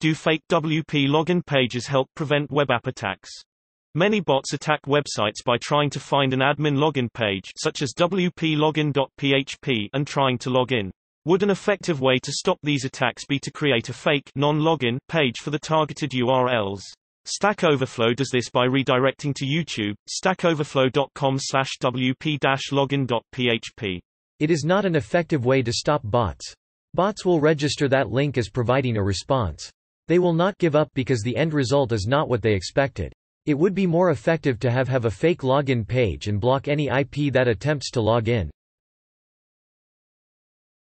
Do fake WP login pages help prevent web app attacks? Many bots attack websites by trying to find an admin login page such as wplogin.php and trying to log in. Would an effective way to stop these attacks be to create a fake non-login page for the targeted URLs? Stack Overflow does this by redirecting to YouTube, stackoverflow.com slash wp-login.php. It is not an effective way to stop bots. Bots will register that link as providing a response. They will not give up because the end result is not what they expected. It would be more effective to have have a fake login page and block any IP that attempts to log in.